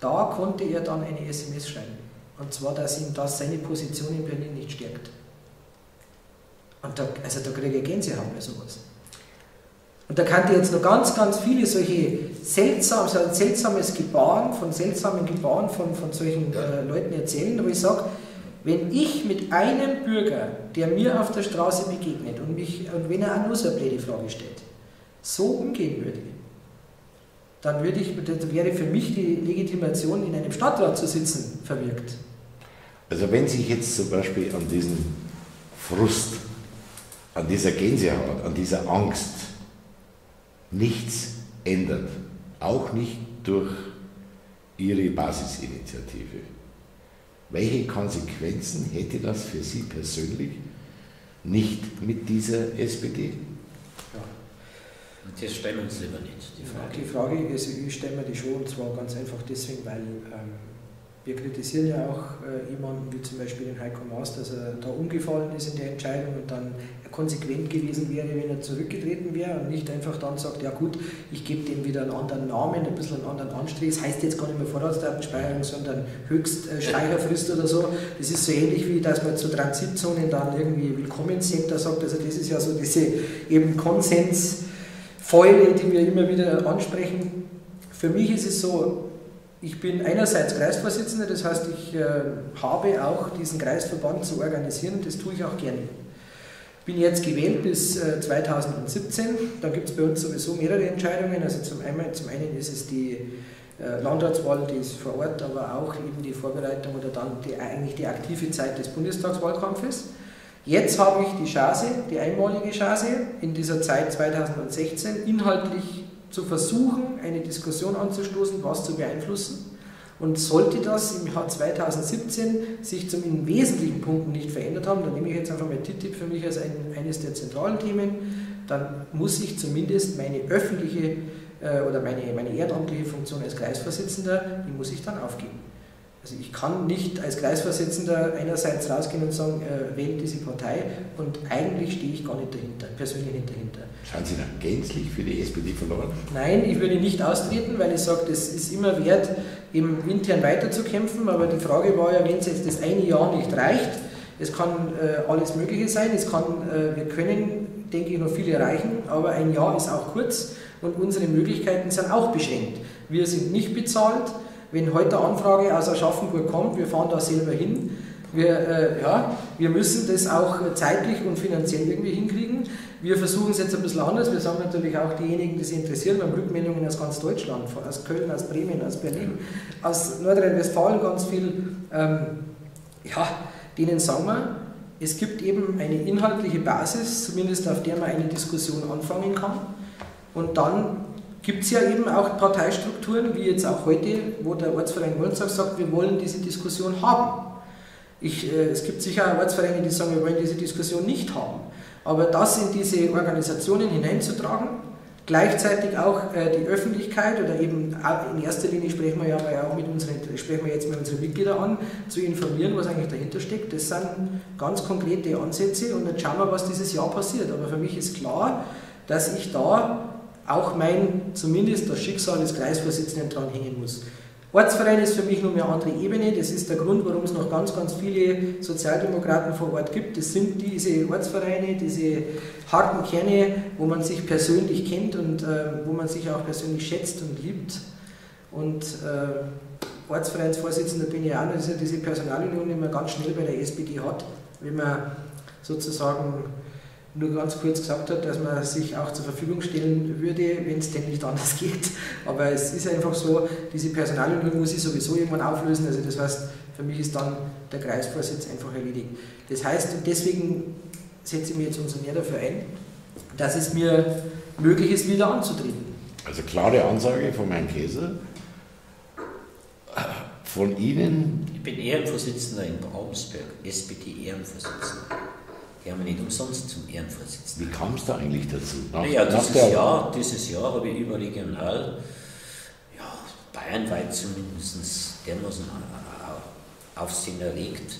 da konnte er dann eine SMS schreiben. Und zwar, dass ihm das seine Position in Berlin nicht stärkt. Und da, also da kriege ich Gänsehaut bei sowas. Und da kann ich jetzt noch ganz, ganz viele solche seltsam, so ein seltsames Gebaren, von seltsamen Gebaren von, von solchen äh, Leuten erzählen, wo ich sage, wenn ich mit einem Bürger, der mir auf der Straße begegnet und, mich, und wenn er auch nur so eine blöde Frage stellt, so umgehen würde, dann würde ich, das wäre für mich die Legitimation, in einem Stadtrat zu sitzen, verwirkt. Also wenn sich jetzt zum Beispiel an diesem Frust, an dieser Gänsehaut, an dieser Angst, nichts ändert, auch nicht durch Ihre Basisinitiative. Welche Konsequenzen hätte das für Sie persönlich nicht mit dieser SPD? Ja. Das stellen wir uns lieber nicht, die Frage. Die Frage, also ich stelle mir die schon, und zwar ganz einfach deswegen, weil ähm, wir kritisieren ja auch äh, jemanden wie zum Beispiel den Heiko Maas, dass er da umgefallen ist in der Entscheidung und dann konsequent gewesen wäre, wenn er zurückgetreten wäre und nicht einfach dann sagt, ja gut, ich gebe dem wieder einen anderen Namen, ein bisschen einen anderen Anstrich. Das heißt jetzt gar nicht mehr Vorratsdatenspeicherung, sondern Höchstspeicherfrist oder so. Das ist so ähnlich wie, dass man zu Transitzonen dann irgendwie Willkommenscenter sagt. Also das ist ja so diese eben Konsensfäule, die wir immer wieder ansprechen. Für mich ist es so, ich bin einerseits Kreisvorsitzender, das heißt, ich äh, habe auch diesen Kreisverband zu organisieren, das tue ich auch gerne. Bin jetzt gewählt bis äh, 2017, da gibt es bei uns sowieso mehrere Entscheidungen, also zum einen, zum einen ist es die äh, Landratswahl, die ist vor Ort, aber auch eben die Vorbereitung oder dann die, eigentlich die aktive Zeit des Bundestagswahlkampfes. Jetzt habe ich die Chance, die einmalige Chance, in dieser Zeit 2016 inhaltlich zu versuchen, eine Diskussion anzustoßen, was zu beeinflussen. Und sollte das im Jahr 2017 sich zum in wesentlichen Punkten nicht verändert haben, dann nehme ich jetzt einfach mal TTIP für mich als ein, eines der zentralen Themen, dann muss ich zumindest meine öffentliche äh, oder meine, meine ehrenamtliche Funktion als Kreisvorsitzender, die muss ich dann aufgeben. Also ich kann nicht als Kreisvorsitzender einerseits rausgehen und sagen, äh, wählt diese Partei und eigentlich stehe ich gar nicht dahinter, persönlich nicht dahinter. Schauen Sie dann gänzlich für die SPD verloren? Nein, ich würde nicht austreten, weil ich sage, das ist immer wert, eben intern weiterzukämpfen, aber die Frage war ja, wenn es jetzt das eine Jahr nicht reicht, es kann äh, alles Mögliche sein, es kann, äh, wir können, denke ich, noch viel erreichen, aber ein Jahr ist auch kurz und unsere Möglichkeiten sind auch beschränkt. Wir sind nicht bezahlt. Wenn heute eine Anfrage aus Aschaffenburg kommt, wir fahren da selber hin, wir, äh, ja, wir müssen das auch zeitlich und finanziell irgendwie hinkriegen. Wir versuchen es jetzt ein bisschen anders. Wir sagen natürlich auch diejenigen, die sich interessieren, wir haben Rückmeldungen aus ganz Deutschland, aus Köln, aus Bremen, aus Berlin, aus Nordrhein-Westfalen ganz viel. Ähm, ja, denen sagen wir, es gibt eben eine inhaltliche Basis, zumindest auf der man eine Diskussion anfangen kann. Und dann gibt es ja eben auch Parteistrukturen, wie jetzt auch heute, wo der Ortsverein Wolzach sagt, wir wollen diese Diskussion haben. Ich, äh, es gibt sicher Ortsvereine, die sagen, wir wollen diese Diskussion nicht haben. Aber das in diese Organisationen hineinzutragen, gleichzeitig auch äh, die Öffentlichkeit oder eben in erster Linie sprechen wir ja auch mit unseren, sprechen wir jetzt mit unseren Mitgliedern an, zu informieren, was eigentlich dahinter steckt. Das sind ganz konkrete Ansätze und dann schauen wir, was dieses Jahr passiert. Aber für mich ist klar, dass ich da auch mein, zumindest das Schicksal des Kreisvorsitzenden dranhängen muss. Ortsverein ist für mich nur eine andere Ebene. Das ist der Grund, warum es noch ganz, ganz viele Sozialdemokraten vor Ort gibt. Das sind diese Ortsvereine, diese harten Kerne, wo man sich persönlich kennt und äh, wo man sich auch persönlich schätzt und liebt. Und äh, Ortsvereinsvorsitzender bin ich auch noch. Das ist ja diese Personalunion, man ganz schnell bei der SPD hat, wenn man sozusagen nur ganz kurz gesagt hat, dass man sich auch zur Verfügung stellen würde, wenn es denn nicht anders <laughs> geht. Aber es ist einfach so, diese Personalunion muss ich sowieso irgendwann auflösen. Also das heißt, für mich ist dann der Kreisvorsitz einfach erledigt. Das heißt, und deswegen setze ich mich jetzt umso mehr dafür ein, dass es mir möglich ist, wieder anzutreten. Also klare Ansage von Herrn Käse. Von Ihnen? Ich bin Ehrenvorsitzender in Braumsberg, SPD-Ehrenvorsitzender. Die haben wir nicht umsonst zum Ehrenvorsitzenden. Wie kam es da eigentlich dazu? Nach, naja, dieses, Jahr, dieses Jahr habe ich überregional, ja, bayernweit zumindest, dermaßen Aufsehen erregt.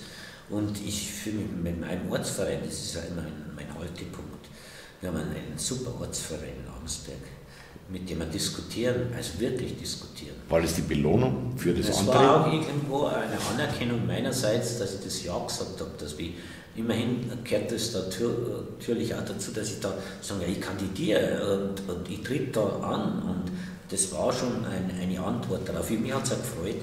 Und ich fühle mich mit meinem Ortsverein, das ist ja immer mein Haltepunkt, wir haben einen super Ortsverein in Amsberg, mit dem wir diskutieren, also wirklich diskutieren. War das die Belohnung für das, das Antreten? Das war auch irgendwo eine Anerkennung meinerseits, dass ich das Ja gesagt habe, dass wir Immerhin gehört es natürlich auch dazu, dass ich da sage, ich kandidiere und, und ich tritt da an und das war schon ein, eine Antwort darauf. Mich hat es auch gefreut.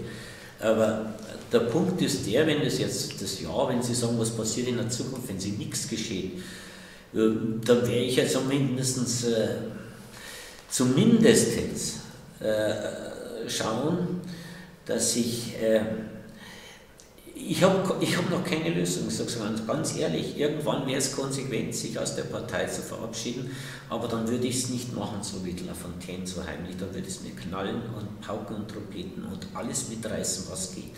Aber der Punkt ist der, wenn es jetzt das Jahr, wenn Sie sagen, was passiert in der Zukunft, wenn Sie nichts geschieht, ähm, dann wäre ich also mindestens, äh, zumindest äh, schauen, dass ich äh, ich habe ich hab noch keine Lösung, ich sage es ganz ehrlich. Irgendwann wäre es konsequent, sich aus der Partei zu verabschieden, aber dann würde ich es nicht machen, so wie La Fontaine so heimlich. Dann würde es mir knallen und pauken und trompeten und alles mitreißen, was geht.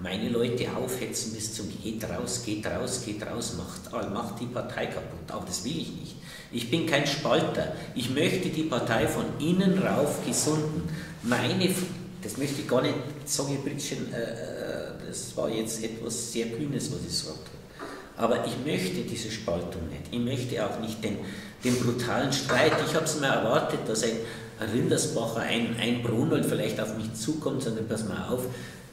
Meine Leute aufhetzen bis zum geht raus, geht raus, geht raus, macht, macht die Partei kaputt. Auch das will ich nicht. Ich bin kein Spalter. Ich möchte die Partei von innen rauf gesunden. Meine, das möchte ich gar nicht, ich Britschen, äh, das war jetzt etwas sehr Kühnes, was ich sagte. Aber ich möchte diese Spaltung nicht. Ich möchte auch nicht den, den brutalen Streit. Ich habe es mir erwartet, dass ein, Rindersbacher, ein, ein Brunold vielleicht auf mich zukommt, sondern pass mal auf,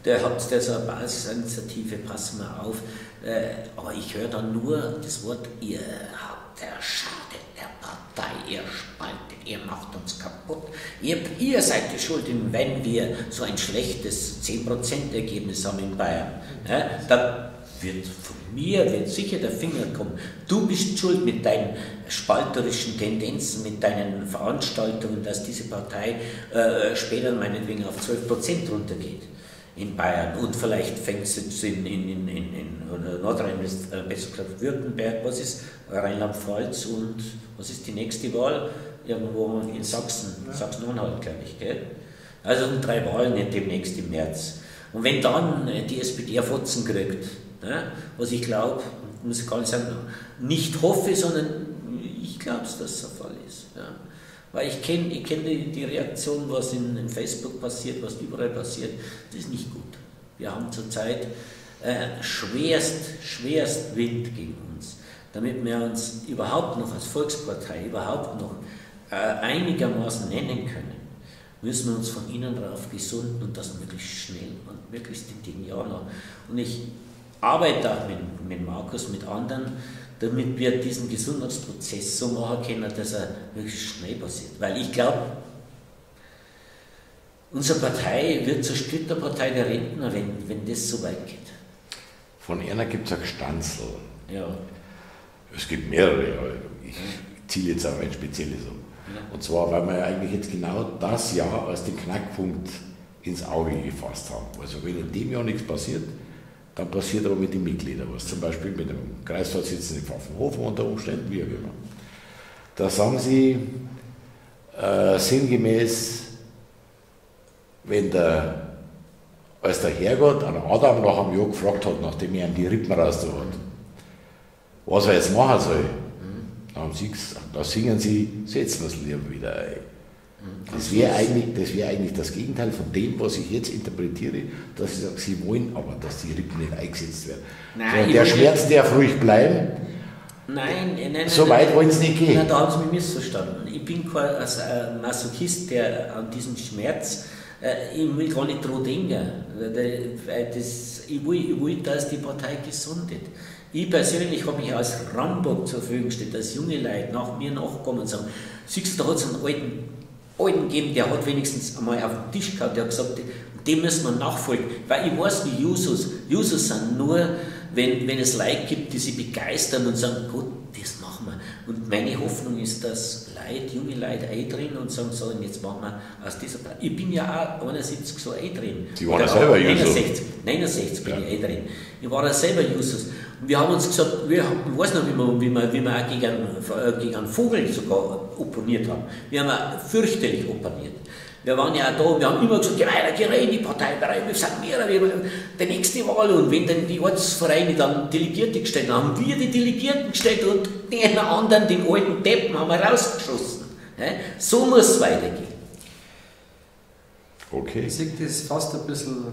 der hat so eine Basisinitiative, pass mal auf. Äh, aber ich höre dann nur das Wort, ihr habt der Schaden der Partei, ihr spaltet, ihr macht uns kaputt. Ihr, ihr seid die Schuld, wenn wir so ein schlechtes 10%-Ergebnis haben in Bayern. Ja, dann wird von mir wird sicher der Finger kommen. Du bist schuld mit deinen spalterischen Tendenzen, mit deinen Veranstaltungen, dass diese Partei äh, später meinetwegen auf 12% runtergeht in Bayern und vielleicht fängt es jetzt in, in, in, in Nordrhein-Westfalen, äh, Württemberg, was ist Rheinland-Pfalz und was ist die nächste Wahl? Irgendwo in Sachsen, ja. Sachsen-Anhalt, glaube ich. Gell? Also drei Wahlen demnächst im März. Und wenn dann äh, die SPD auf Fotzen kriegt, ne, was ich glaube, muss ich gar nicht sagen, nicht hoffe, sondern ich glaube, dass das der Fall ist. Ja. Weil ich kenne ich kenn die, die Reaktion, was in, in, Facebook passiert, was überall passiert, das ist nicht gut. Wir haben zurzeit äh, schwerst, schwerst Wind gegen uns. Damit wir uns überhaupt noch als Volkspartei, überhaupt noch einigermaßen nennen können, müssen wir uns von innen drauf gesunden und das möglichst schnell und möglichst in den Jahren noch. Und ich arbeite auch mit, mit Markus, mit anderen, damit wir diesen Gesundheitsprozess so machen können, dass er wirklich schnell passiert. Weil ich glaube, unsere Partei wird zur Splitterpartei der Rentner, wenn, wenn das so weit geht. Von einer gibt es ein Stanzel. Ja. Es gibt mehrere, aber ich ziele jetzt auf ein spezielles um. Und zwar, weil wir ja eigentlich jetzt genau das Jahr als den Knackpunkt ins Auge gefasst haben. Also wenn in dem Jahr nichts passiert, dann passiert aber mit den Mitgliedern was. Zum Beispiel mit dem Kreisvorsitzenden Pfaffenhofen unter Umständen, wie auch immer. Da sagen sie äh, sinngemäß, wenn der, als der Herrgott an Adam nach einem Jahr gefragt hat, nachdem er ihm die Rippen raus hat, was er jetzt machen soll, haben sie, da singen sie, setzen es lieber wieder ein. Das wäre eigentlich, wär eigentlich das Gegenteil von dem, was ich jetzt interpretiere, dass sie sagen, sie wollen aber, dass die Rippen nicht eingesetzt werden. Nein, so, der Schmerz darf ruhig bleiben. Nein, nein, nein. So weit wollen sie nicht gehen. Nein, da haben sie mich missverstanden. Ich bin kein also Masochist, der an diesem Schmerz, äh, ich will gar nicht dran denken. Das, ich, will, ich will, dass die Partei gesundet. Ich persönlich habe mich als Rambock zur Verfügung gestellt, dass junge Leute nach mir nachkommen und sagen, siehst du, da hat es einen alten Alten gegeben, der hat wenigstens einmal auf den Tisch gehabt, der hat gesagt, dem müssen wir nachfolgen. Weil ich weiß, wie Jusos, Jusos sind nur, wenn, wenn es Leute gibt, die sich begeistern und sagen, Gott, das machen wir. Und meine Hoffnung ist, dass Leute, junge Leute eintreten und sagen, so, jetzt machen wir aus dieser Platz. Ich bin ja auch 71 so eintreten. Sie waren ja selber Jusos. 69, 69 bin ja. ich eintreten. Ich war ja selber Jusos. Und wir haben uns gesagt, wir, ich weiß noch, wie wir, wie wir, wie wir auch gegen, äh, gegen einen Vogel sogar opponiert haben. Wir haben auch fürchterlich opponiert. Wir waren ja auch da, wir haben immer gesagt, geh weiter, geh rein in die Partei, wir sind mehr, wir der nächste Wahl. Und wenn dann die Ortsvereine dann Delegierte gestellt haben, haben wir die Delegierten gestellt und den anderen, den alten Deppen, haben wir rausgeschossen. So muss es weitergehen. Okay. Ich sehe das fast ein bisschen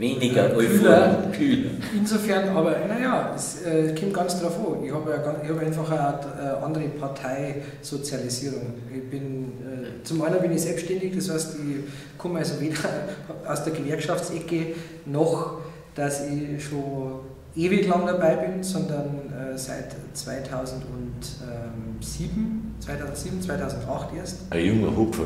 weniger kühler. kühler. Insofern, aber naja, es äh, kommt ganz drauf an. Ich habe, ja, ich habe einfach eine, eine andere Parteisozialisierung. Ich bin, äh, zum einen bin ich selbstständig, das heißt, ich komme also weder <laughs> aus der Gewerkschaftsecke noch, dass ich schon ewig lang dabei bin, sondern äh, seit 2007, 2007, 2008 erst. Ein junger Hupfer,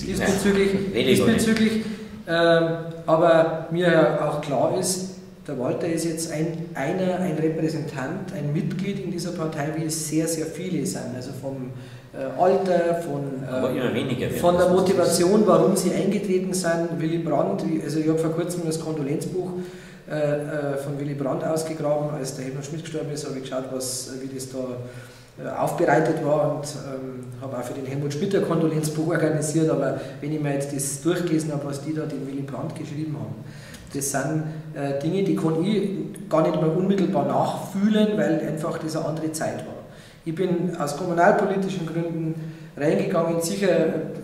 diesbezüglich, diesbezüglich ähm, aber mir auch klar ist, der Walter ist jetzt ein, einer, ein Repräsentant, ein Mitglied in dieser Partei, wie es sehr, sehr viele sind. Also vom äh, Alter, von, äh, von der Motivation, warum sie eingetreten sind. Willy Brandt, also ich habe vor kurzem das Kondolenzbuch äh, von Willy Brandt ausgegraben, als der Helmut Schmidt gestorben ist, habe ich geschaut, was, wie das da aufbereitet war und ähm, habe auch für den Helmut Schmidt ein Kondolenzbuch organisiert, aber wenn ich mir jetzt das durchgelesen habe, was die da den Willy Brandt geschrieben haben, das sind äh, Dinge, die kann ich gar nicht mehr unmittelbar nachfühlen, weil einfach eine andere Zeit war. Ich bin aus kommunalpolitischen Gründen reingegangen, sicher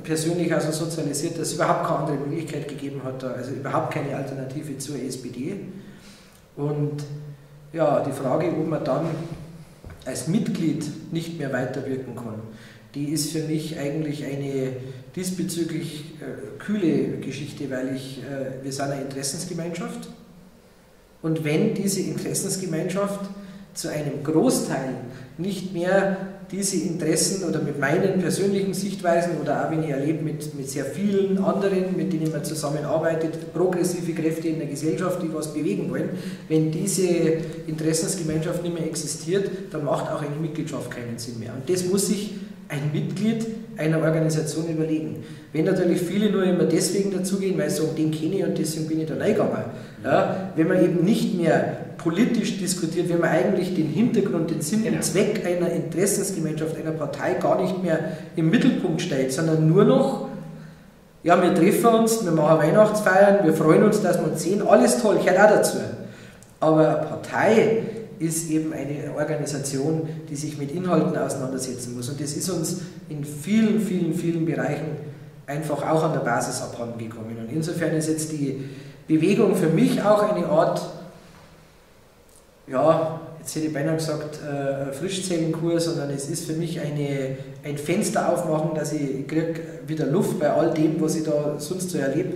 persönlich also sozialisiert, dass es überhaupt keine andere Möglichkeit gegeben hat, also überhaupt keine Alternative zur SPD. Und ja, die Frage, ob man dann als Mitglied nicht mehr weiterwirken kann, die ist für mich eigentlich eine diesbezüglich äh, kühle Geschichte, weil ich, äh, wir sind eine Interessensgemeinschaft. Und wenn diese Interessensgemeinschaft zu einem Großteil nicht mehr diese Interessen oder mit meinen persönlichen Sichtweisen oder auch wenn ich erlebe mit, mit sehr vielen anderen, mit denen man zusammenarbeitet, progressive Kräfte in der Gesellschaft, die was bewegen wollen, wenn diese Interessensgemeinschaft nicht mehr existiert, dann macht auch eine Mitgliedschaft keinen Sinn mehr. Und das muss sich ein Mitglied einer Organisation überlegen. Wenn natürlich viele nur immer deswegen dazugehen, weil sie sagen, den kenne ich und deswegen bin ich da reingegangen. Ja, wenn man eben nicht mehr politisch diskutiert, wenn man eigentlich den Hintergrund, den Sinn und genau. Zweck einer Interessensgemeinschaft, einer Partei gar nicht mehr im Mittelpunkt stellt, sondern nur noch, ja, wir treffen uns, wir machen Weihnachtsfeiern, wir freuen uns, dass wir uns sehen, alles toll, gehört auch dazu. Aber eine Partei ist eben eine Organisation, die sich mit Inhalten auseinandersetzen muss. Und das ist uns in vielen, vielen, vielen Bereichen einfach auch an der Basis abhanden gekommen. Und insofern ist jetzt die Bewegung für mich auch eine Art, ja, jetzt hätte ich beinahe gesagt, äh, Frischzellenkurs, sondern es ist für mich eine, ein Fenster aufmachen, dass ich kriege wieder Luft bei all dem, was ich da sonst so erlebe.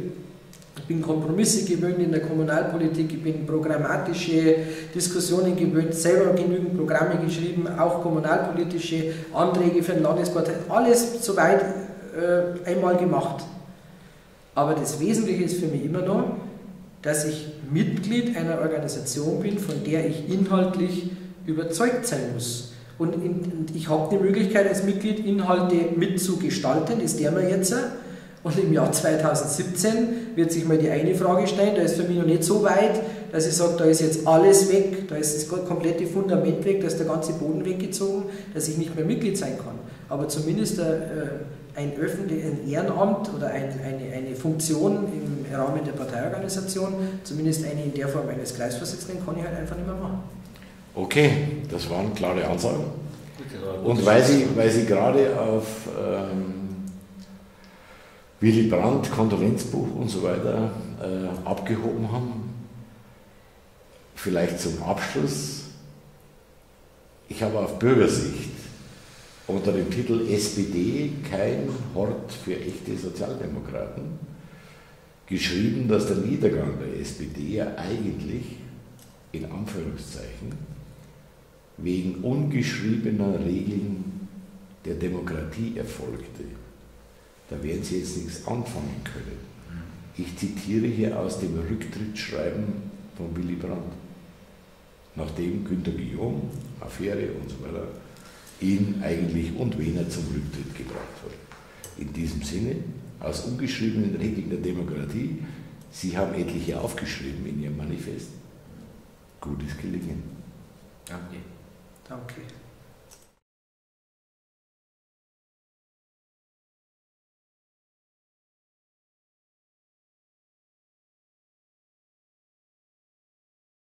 Ich bin Kompromisse gewöhnt in der Kommunalpolitik, ich bin programmatische Diskussionen gewöhnt, selber genügend Programme geschrieben, auch kommunalpolitische Anträge für den Landespartei, alles soweit äh, einmal gemacht. Aber das Wesentliche ist für mich immer noch, dass ich Mitglied einer Organisation bin, von der ich inhaltlich überzeugt sein muss. Und, in, und ich habe die Möglichkeit als Mitglied Inhalte mitzugestalten, ist der mir jetzt. Und im Jahr 2017 wird sich mal die eine Frage stellen, da ist für mich noch nicht so weit, dass ich sage, da ist jetzt alles weg, da ist das komplette Fundament weg, da ist der ganze Boden weggezogen, dass ich nicht mehr Mitglied sein kann. Aber zumindest ein, äh, ein, öffentlich, ein Ehrenamt oder ein, eine, eine Funktion im Rahmen der Parteiorganisation, zumindest eine in der Form eines Kreisvorsitzenden, kann ich halt einfach nicht mehr machen. Okay, das waren klare Ansagen. Und weil Sie, weil Sie gerade auf ähm, Willy Brandt, Kondolenzbuch und so weiter äh, abgehoben haben. Vielleicht zum Abschluss. Ich habe auf Bürgersicht unter dem Titel SPD kein Hort für echte Sozialdemokraten geschrieben, dass der Niedergang der SPD ja eigentlich in Anführungszeichen wegen ungeschriebener Regeln der Demokratie erfolgte da werden Sie jetzt nichts anfangen können. Ich zitiere hier aus dem Rücktrittsschreiben von Willy Brandt. Nachdem Günter Guillaume, Affäre und so weiter, ihn eigentlich und Wiener zum Rücktritt gebracht hat. In diesem Sinne, aus ungeschriebenen Regeln der Demokratie, Sie haben etliche aufgeschrieben in Ihrem Manifest. Gutes Gelingen. Danke. Danke.